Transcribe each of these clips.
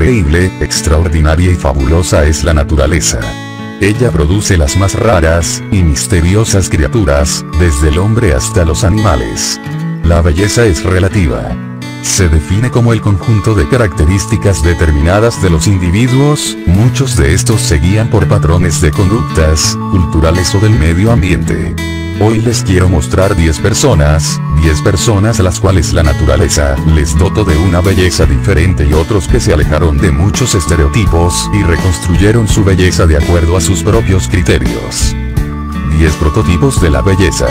increíble, extraordinaria y fabulosa es la naturaleza. Ella produce las más raras y misteriosas criaturas, desde el hombre hasta los animales. La belleza es relativa. Se define como el conjunto de características determinadas de los individuos, muchos de estos se guían por patrones de conductas, culturales o del medio ambiente. Hoy les quiero mostrar 10 personas, 10 personas a las cuales la naturaleza les dotó de una belleza diferente y otros que se alejaron de muchos estereotipos y reconstruyeron su belleza de acuerdo a sus propios criterios. 10 prototipos de la belleza.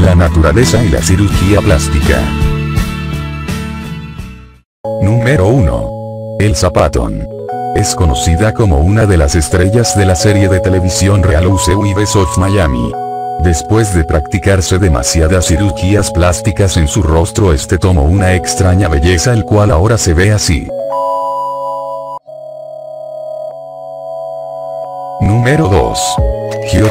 La naturaleza y la cirugía plástica. Número 1. El Zapatón. Es conocida como una de las estrellas de la serie de televisión Real Housewives of Miami. Después de practicarse demasiadas cirugías plásticas en su rostro este tomó una extraña belleza el cual ahora se ve así. Número 2. Hyo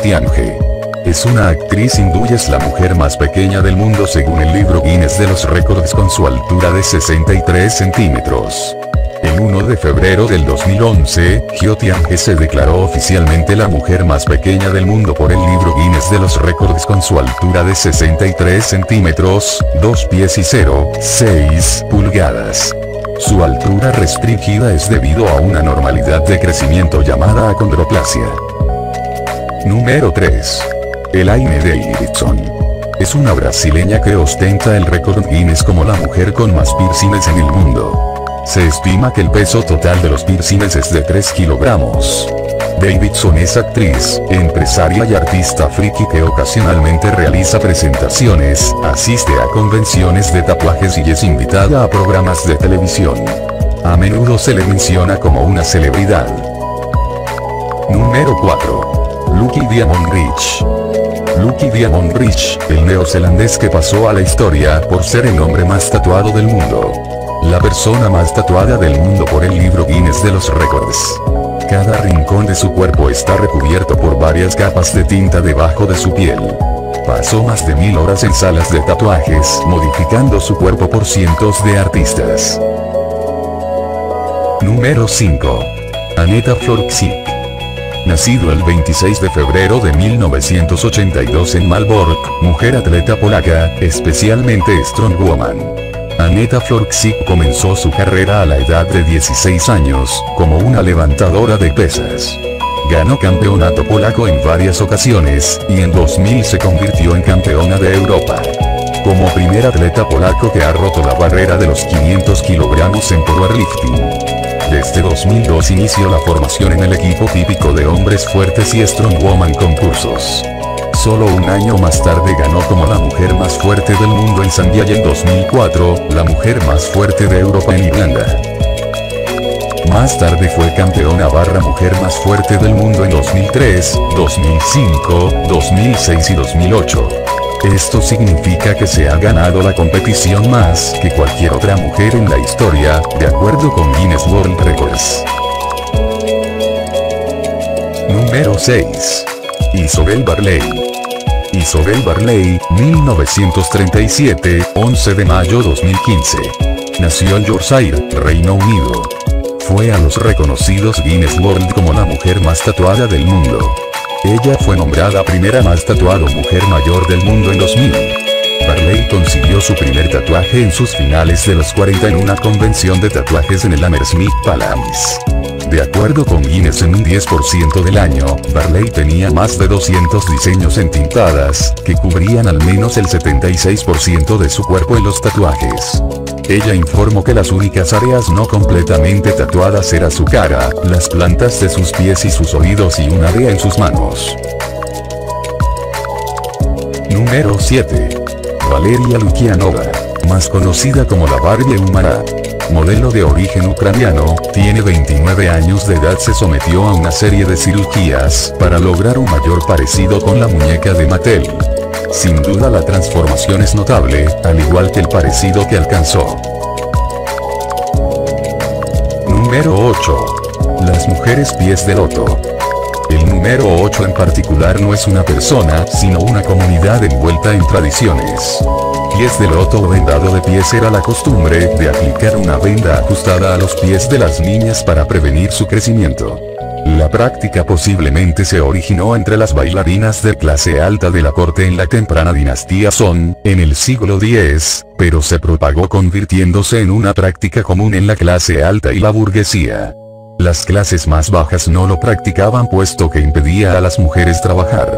Es una actriz hindú y es la mujer más pequeña del mundo según el libro Guinness de los récords con su altura de 63 centímetros. El 1 de febrero del 2011, Hyo se declaró oficialmente la mujer más pequeña del mundo por el libro Guinness de los récords con su altura de 63 centímetros, 2 pies y 0, 6 pulgadas. Su altura restringida es debido a una normalidad de crecimiento llamada acondroplasia. Número 3. Elaine Davidson. Es una brasileña que ostenta el récord Guinness como la mujer con más piercings en el mundo. Se estima que el peso total de los piercings es de 3 kilogramos. Davidson es actriz, empresaria y artista friki que ocasionalmente realiza presentaciones, asiste a convenciones de tatuajes y es invitada a programas de televisión. A menudo se le menciona como una celebridad. Número 4. Lucky Diamond Rich. Lucky Diamond Rich, el neozelandés que pasó a la historia por ser el hombre más tatuado del mundo la persona más tatuada del mundo por el libro Guinness de los récords. Cada rincón de su cuerpo está recubierto por varias capas de tinta debajo de su piel. Pasó más de mil horas en salas de tatuajes, modificando su cuerpo por cientos de artistas. Número 5. Aneta Florksik. Nacido el 26 de febrero de 1982 en Malbork, mujer atleta polaca, especialmente strongwoman. Aneta Florksik comenzó su carrera a la edad de 16 años, como una levantadora de pesas. Ganó campeonato polaco en varias ocasiones, y en 2000 se convirtió en campeona de Europa. Como primer atleta polaco que ha roto la barrera de los 500 kilogramos en powerlifting. Desde 2002 inició la formación en el equipo típico de hombres fuertes y strongwoman concursos. Solo un año más tarde ganó como la mujer más fuerte del mundo en Zambia y en 2004, la mujer más fuerte de Europa en Irlanda. Más tarde fue campeona barra mujer más fuerte del mundo en 2003, 2005, 2006 y 2008. Esto significa que se ha ganado la competición más que cualquier otra mujer en la historia, de acuerdo con Guinness World Records. Número 6. Isobel Barley. Isobel Barley, 1937, 11 de mayo 2015. Nació en Yorkshire, Reino Unido. Fue a los reconocidos Guinness World como la mujer más tatuada del mundo. Ella fue nombrada primera más tatuado mujer mayor del mundo en 2000. Barley consiguió su primer tatuaje en sus finales de los 40 en una convención de tatuajes en el Hammersmith Palace. De acuerdo con Guinness en un 10% del año, Barley tenía más de 200 diseños entintadas, que cubrían al menos el 76% de su cuerpo en los tatuajes. Ella informó que las únicas áreas no completamente tatuadas era su cara, las plantas de sus pies y sus oídos y un área en sus manos. Número 7. Valeria Lukianova, más conocida como la Barbie humana modelo de origen ucraniano, tiene 29 años de edad se sometió a una serie de cirugías para lograr un mayor parecido con la muñeca de Mattel. Sin duda la transformación es notable, al igual que el parecido que alcanzó. Número 8. Las mujeres pies de loto. El número 8 en particular no es una persona, sino una comunidad envuelta en tradiciones. Pies de loto o vendado de pies era la costumbre de aplicar una venda ajustada a los pies de las niñas para prevenir su crecimiento. La práctica posiblemente se originó entre las bailarinas de clase alta de la corte en la temprana dinastía Son, en el siglo X, pero se propagó convirtiéndose en una práctica común en la clase alta y la burguesía. Las clases más bajas no lo practicaban puesto que impedía a las mujeres trabajar.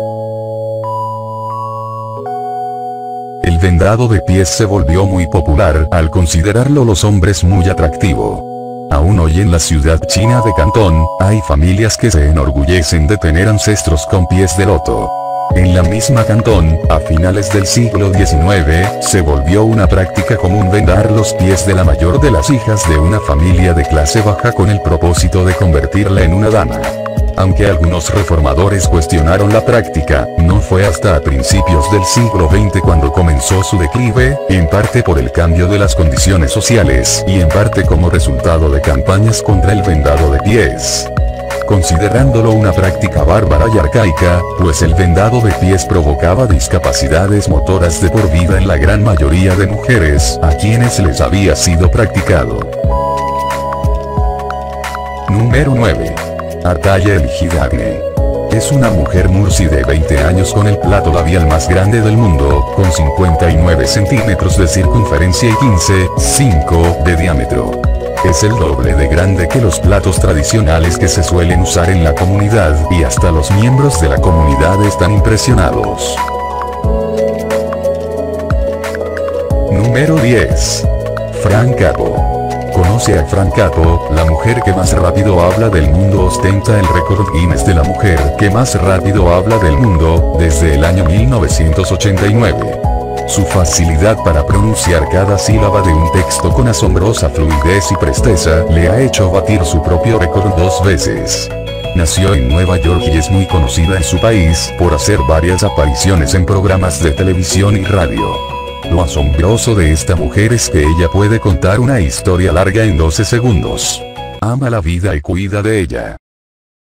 Vendado de pies se volvió muy popular al considerarlo los hombres muy atractivo. Aún hoy en la ciudad china de Cantón, hay familias que se enorgullecen de tener ancestros con pies de loto. En la misma Cantón, a finales del siglo XIX, se volvió una práctica común vendar los pies de la mayor de las hijas de una familia de clase baja con el propósito de convertirla en una dama. Aunque algunos reformadores cuestionaron la práctica, no fue hasta a principios del siglo XX cuando comenzó su declive, en parte por el cambio de las condiciones sociales y en parte como resultado de campañas contra el vendado de pies considerándolo una práctica bárbara y arcaica, pues el vendado de pies provocaba discapacidades motoras de por vida en la gran mayoría de mujeres, a quienes les había sido practicado. Número 9. Artaya Eligidagne. Es una mujer murci de 20 años con el plato labial más grande del mundo, con 59 centímetros de circunferencia y 15,5 de diámetro. Es el doble de grande que los platos tradicionales que se suelen usar en la comunidad y hasta los miembros de la comunidad están impresionados. Número 10. Frank Capo. Conoce a Frank Capo, la mujer que más rápido habla del mundo ostenta el récord Guinness de la mujer que más rápido habla del mundo, desde el año 1989. Su facilidad para pronunciar cada sílaba de un texto con asombrosa fluidez y presteza le ha hecho batir su propio récord dos veces. Nació en Nueva York y es muy conocida en su país por hacer varias apariciones en programas de televisión y radio. Lo asombroso de esta mujer es que ella puede contar una historia larga en 12 segundos. Ama la vida y cuida de ella.